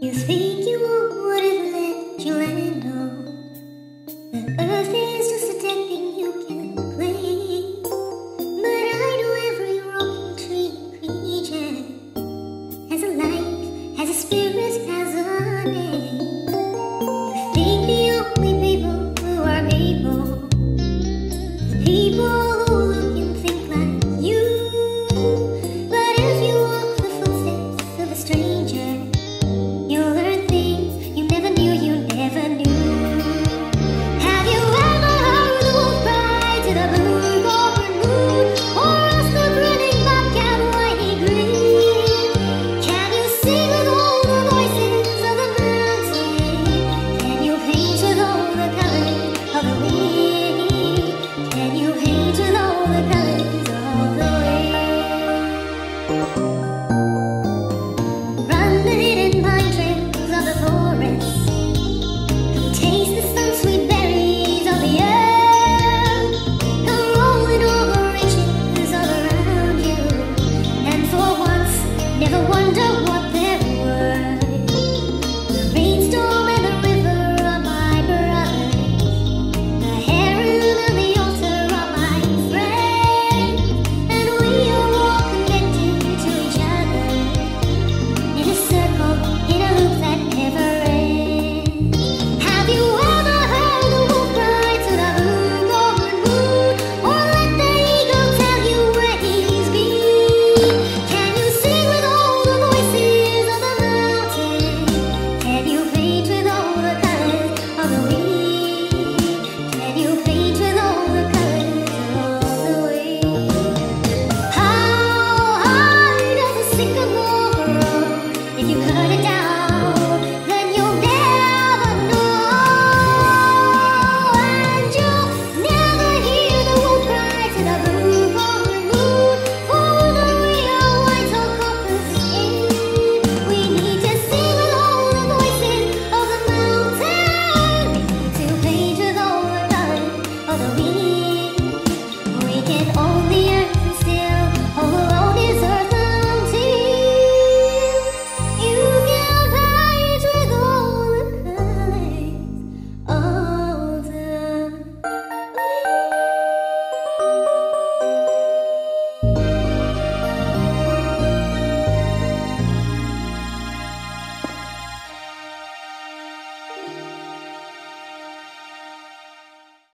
You think you